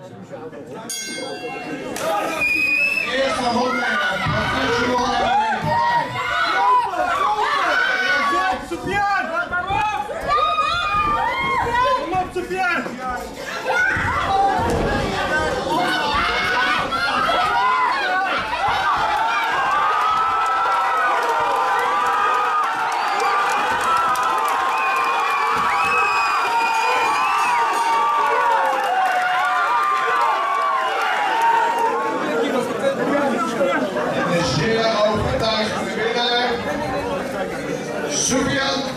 Eerste rondleider, professional MMA partij. Kopen, kopen! Sofian! Kom op, Sofian! Subian